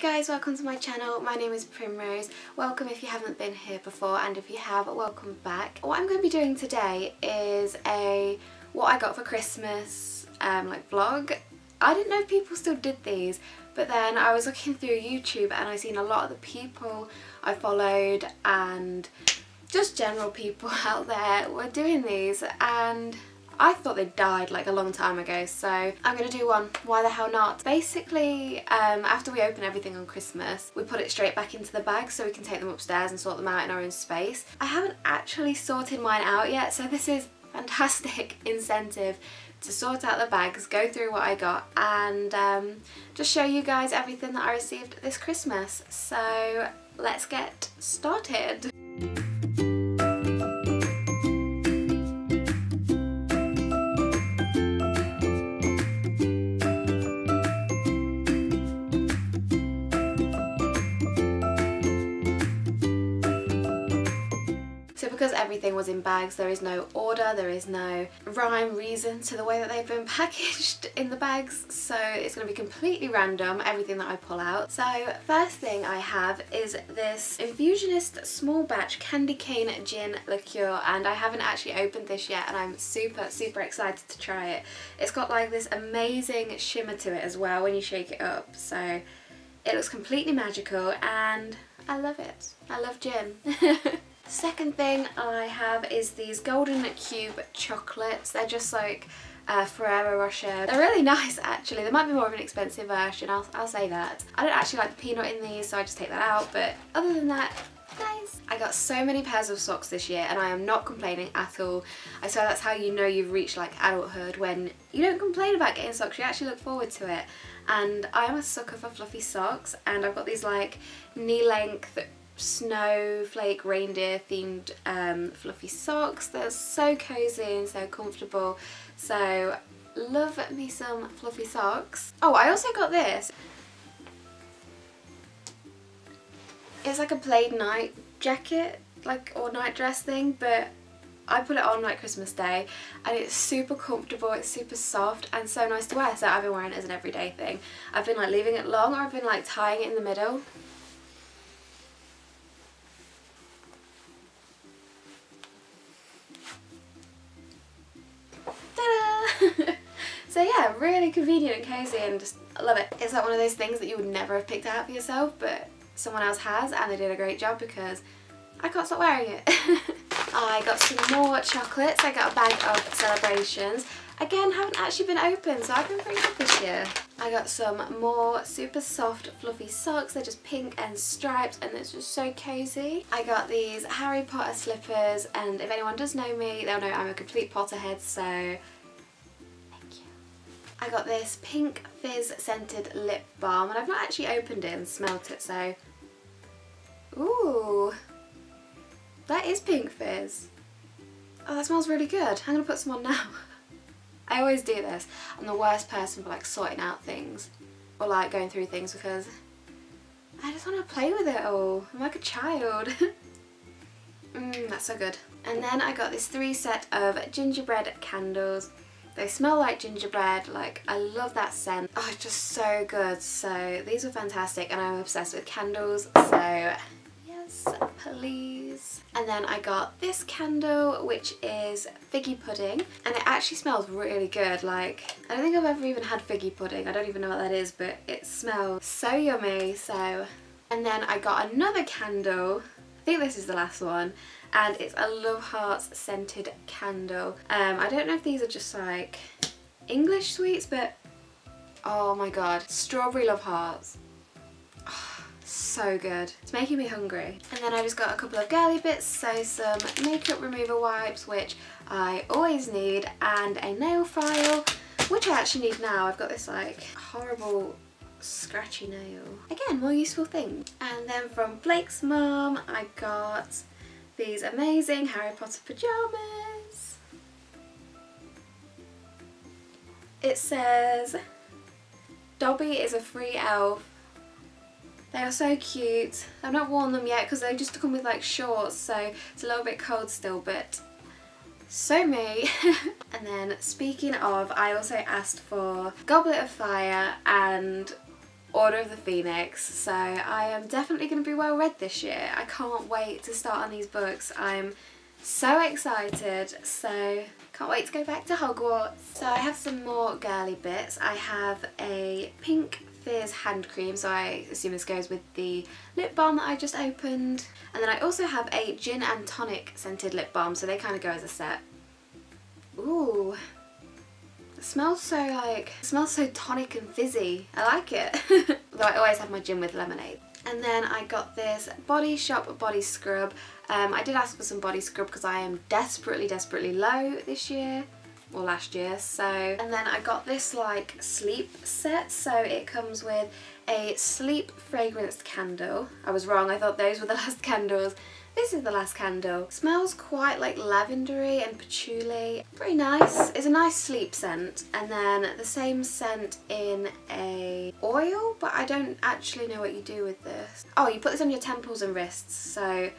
guys, welcome to my channel. My name is Primrose. Welcome if you haven't been here before and if you have, welcome back. What I'm going to be doing today is a what I got for Christmas um, like vlog. I didn't know people still did these but then I was looking through YouTube and I seen a lot of the people I followed and just general people out there were doing these and I thought they died like a long time ago so I'm to do one. Why the hell not? Basically um, after we open everything on Christmas we put it straight back into the bag so we can take them upstairs and sort them out in our own space. I haven't actually sorted mine out yet so this is fantastic incentive to sort out the bags, go through what I got and um, just show you guys everything that I received this Christmas. So let's get started. Because everything was in bags there is no order, there is no rhyme, reason to the way that they've been packaged in the bags so it's going to be completely random everything that I pull out. So first thing I have is this Infusionist small batch candy cane gin liqueur and I haven't actually opened this yet and I'm super super excited to try it. It's got like this amazing shimmer to it as well when you shake it up so it looks completely magical and I love it. I love gin. Second thing I have is these Golden Cube chocolates. They're just like uh, Ferrero Rocher. They're really nice actually. They might be more of an expensive version, I'll, I'll say that. I don't actually like the peanut in these so I just take that out but other than that nice. I got so many pairs of socks this year and I am not complaining at all. I swear that's how you know you've reached like adulthood when you don't complain about getting socks, you actually look forward to it. And I am a sucker for fluffy socks and I've got these like knee length snowflake reindeer themed um, fluffy socks. They're so cozy and so comfortable. So love me some fluffy socks. Oh, I also got this. It's like a plaid night jacket, like or night dress thing, but I put it on like Christmas day and it's super comfortable, it's super soft and so nice to wear so I've been wearing it as an everyday thing. I've been like leaving it long or I've been like tying it in the middle so yeah, really convenient and cozy and just love it. It's like one of those things that you would never have picked out for yourself but someone else has and they did a great job because I can't stop wearing it. I got some more chocolates. I got a bag of celebrations. Again, haven't actually been open, so I've been pretty good this year. I got some more super soft fluffy socks. They're just pink and striped and it's just so cozy. I got these Harry Potter slippers and if anyone does know me, they'll know I'm a complete Potterhead, so. I got this pink fizz scented lip balm and I've not actually opened it and smelt it, so... Ooh, that is pink fizz. Oh, that smells really good. I'm to put some on now. I always do this. I'm the worst person for like sorting out things or like going through things because I just want to play with it all. I'm like a child. Mmm, that's so good. And then I got this three set of gingerbread candles. They smell like gingerbread, like I love that scent. Oh, it's just so good. So these were fantastic and I'm obsessed with candles. So yes, please. And then I got this candle which is figgy pudding and it actually smells really good like I don't think I've ever even had figgy pudding I don't even know what that is but it smells so yummy so and then I got another candle I think this is the last one and it's a Love Hearts scented candle um, I don't know if these are just like English sweets but oh my god strawberry Love Hearts so good. It's making me hungry. And then I just got a couple of girly bits, so some makeup remover wipes, which I always need, and a nail file, which I actually need now. I've got this like horrible scratchy nail. Again, more useful things. And then from Blake's mum, I got these amazing Harry Potter pyjamas. It says, Dobby is a free elf they are so cute. I've not worn them yet because they just come with like shorts so it's a little bit cold still but so me. and then speaking of, I also asked for Goblet of Fire and Order of the Phoenix. So I am definitely going to be well read this year. I can't wait to start on these books. I'm so excited. So can't wait to go back to Hogwarts. So I have some more girly bits. I have a pink Fizz hand cream, so I assume this goes with the lip balm that I just opened. And then I also have a gin and tonic scented lip balm, so they kind of go as a set. Ooh, smells so like, smells so tonic and fizzy. I like it. Though I always have my gin with lemonade. And then I got this Body Shop body scrub. Um, I did ask for some body scrub because I am desperately, desperately low this year or last year so and then I got this like sleep set so it comes with a sleep fragrance candle I was wrong I thought those were the last candles this is the last candle. Smells quite like lavendery and patchouli. Pretty nice. It's a nice sleep scent. And then the same scent in a oil but I don't actually know what you do with this. Oh you put this on your temples and wrists so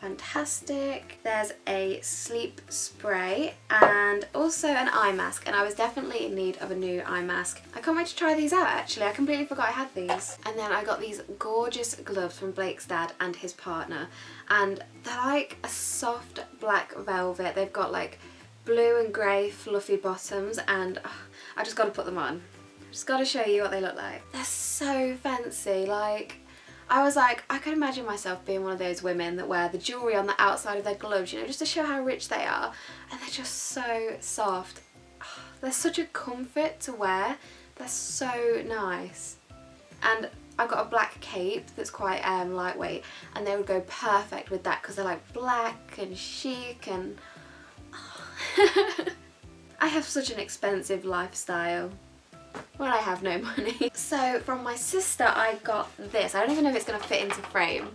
fantastic. There's a sleep spray and also an eye mask and I was definitely in need of a new eye mask. I can't wait to try these out actually, I completely forgot I had these. And then I got these gorgeous gloves from Blake's dad and his partner and they're like a soft black velvet. They've got like blue and grey fluffy bottoms and oh, I just got to put them on. Just got to show you what they look like. They're so fancy, like I was like, I can imagine myself being one of those women that wear the jewellery on the outside of their gloves, you know, just to show how rich they are. And they're just so soft. They're such a comfort to wear. They're so nice. And I've got a black cape that's quite um, lightweight and they would go perfect with that because they're like black and chic and... I have such an expensive lifestyle when I have no money. So from my sister I got this. I don't even know if it's going to fit into frame.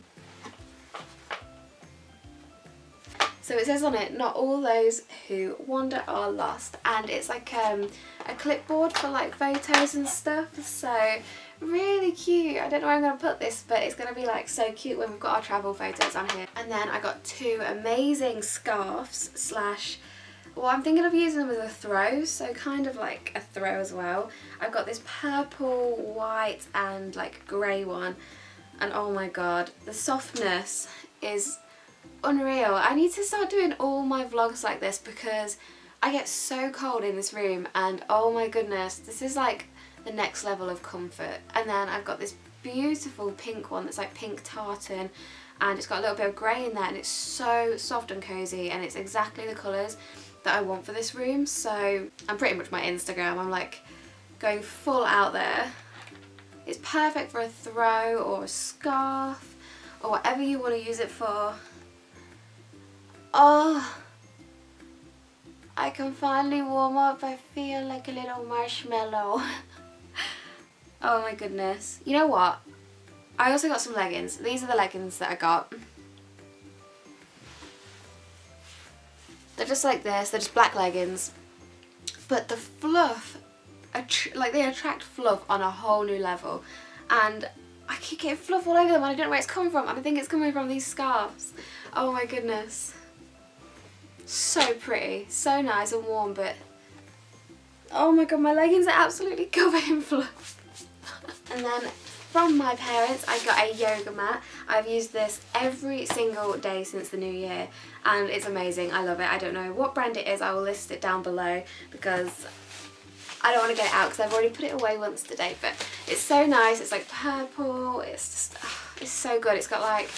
So it says on it, not all those who wander are lost. And it's like um, a clipboard for like photos and stuff. So really cute. I don't know where I'm going to put this, but it's going to be like so cute when we've got our travel photos on here. And then I got two amazing scarves slash well, I'm thinking of using them as a throw, so kind of like a throw as well. I've got this purple, white and like grey one. And oh my god, the softness is unreal. I need to start doing all my vlogs like this because I get so cold in this room and oh my goodness, this is like the next level of comfort. And then I've got this beautiful pink one that's like pink tartan and it's got a little bit of grey in there and it's so soft and cosy and it's exactly the colours that I want for this room so I'm pretty much my Instagram. I'm like going full out there. It's perfect for a throw or a scarf or whatever you want to use it for. Oh I can finally warm up. I feel like a little marshmallow. Oh my goodness. You know what? I also got some leggings. These are the leggings that I got They're just like this, they're just black leggings. But the fluff, like they attract fluff on a whole new level. And I keep getting fluff all over them and I don't know where it's coming from. And I think it's coming from these scarves. Oh my goodness. So pretty, so nice and warm, but oh my god, my leggings are absolutely covered in fluff. and then from my parents I got a yoga mat. I've used this every single day since the new year and it's amazing. I love it. I don't know what brand it is. I will list it down below because I don't want to get it out because I've already put it away once today but it's so nice. It's like purple. It's just, oh, it's so good. It's got like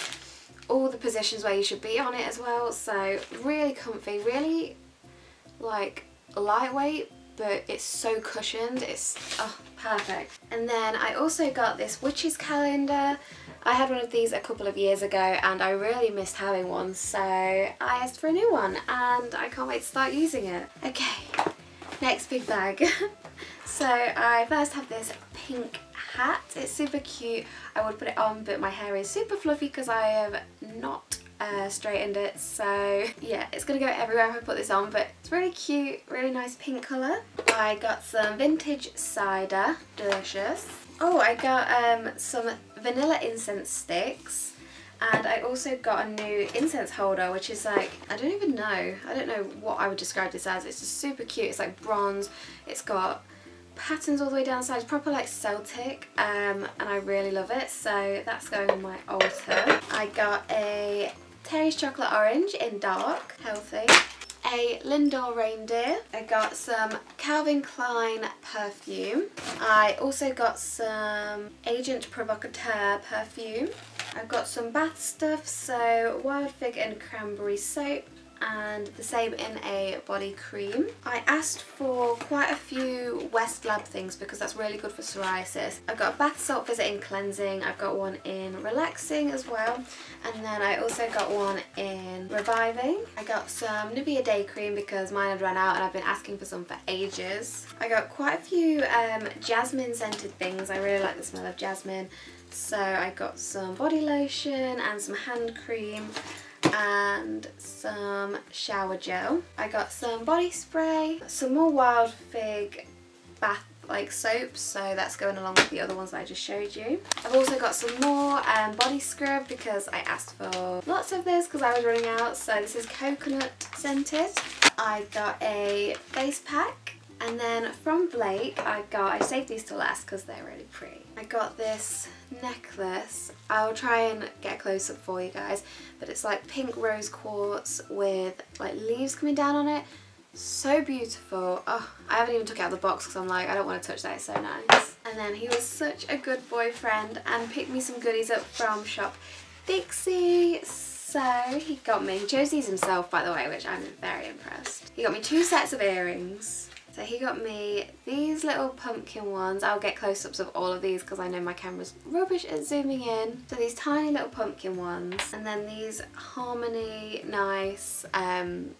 all the positions where you should be on it as well so really comfy, really like lightweight but it's so cushioned. It's oh, perfect. And then I also got this witch's calendar. I had one of these a couple of years ago and I really missed having one so I asked for a new one and I can't wait to start using it. Okay, next big bag. so I first have this pink hat. It's super cute. I would put it on but my hair is super fluffy because I have not uh, straightened it so yeah it's gonna go everywhere if I put this on but it's really cute really nice pink colour I got some vintage cider delicious oh I got um, some vanilla incense sticks and I also got a new incense holder which is like I don't even know I don't know what I would describe this as it's just super cute it's like bronze it's got patterns all the way down the side. It's proper like Celtic um, and I really love it. So that's going on my altar. I got a Terry's Chocolate Orange in dark, healthy. A Lindor reindeer. I got some Calvin Klein perfume. I also got some Agent Provocateur perfume. I've got some bath stuff, so Wild Fig and Cranberry soap, and the same in a body cream. I asked for quite a few Westlab things because that's really good for psoriasis. I've got a bath salt visiting cleansing, I've got one in relaxing as well and then I also got one in reviving. I got some Nivea day cream because mine had run out and I've been asking for some for ages. I got quite a few um, jasmine scented things, I really like the smell of jasmine so I got some body lotion and some hand cream and some shower gel. I got some body spray, some more Wild Fig bath like soaps so that's going along with the other ones that I just showed you. I've also got some more um, body scrub because I asked for lots of this because I was running out so this is coconut scented. I got a face pack and then from Blake I got, I saved these to last because they're really pretty. I got this necklace. I'll try and get a close up for you guys but it's like pink rose quartz with like leaves coming down on it. So beautiful. Oh, I haven't even took it out of the box because I'm like, I don't want to touch that, it's so nice. And then he was such a good boyfriend and picked me some goodies up from shop Dixie. So he got me, he chose these himself by the way, which I'm very impressed. He got me two sets of earrings so he got me these little pumpkin ones. I'll get close-ups of all of these because I know my camera's rubbish at zooming in. So these tiny little pumpkin ones. And then these Harmony Nice um,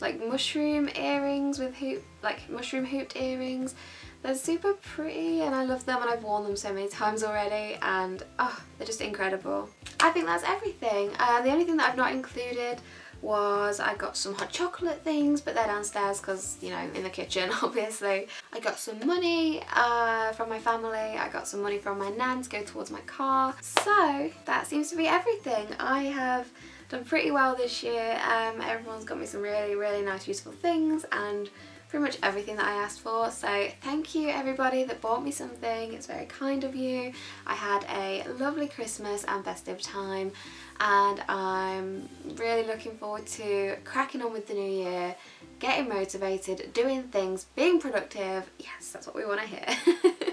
like mushroom earrings with hoop, like mushroom hooped earrings. They're super pretty and I love them and I've worn them so many times already and oh, they're just incredible. I think that's everything. Uh, the only thing that I've not included was I got some hot chocolate things but they're downstairs because you know in the kitchen obviously. I got some money uh, from my family, I got some money from my nan to go towards my car so that seems to be everything. I have done pretty well this year, um, everyone's got me some really really nice useful things and pretty much everything that I asked for so thank you everybody that bought me something it's very kind of you I had a lovely Christmas and festive time and I'm really looking forward to cracking on with the new year, getting motivated, doing things, being productive. Yes, that's what we want to hear.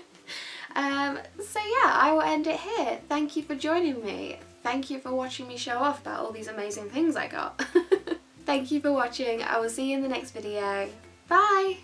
um, so yeah, I will end it here. Thank you for joining me. Thank you for watching me show off about all these amazing things I got. Thank you for watching. I will see you in the next video. Bye!